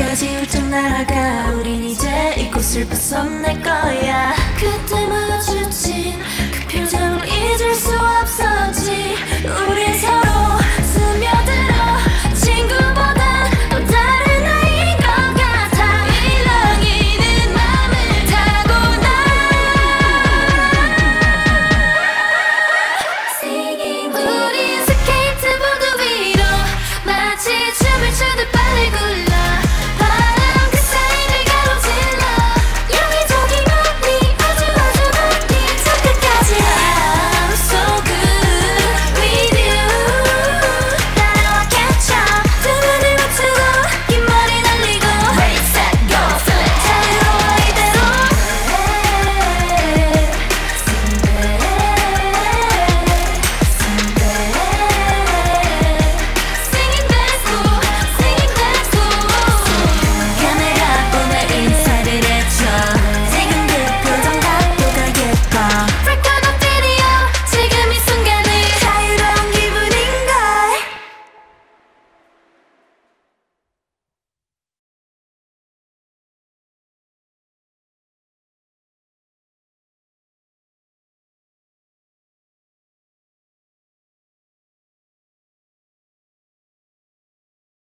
끝까지 훌쩍 날아가. 우린 이제 이곳을 벗어날 거야. 그때 말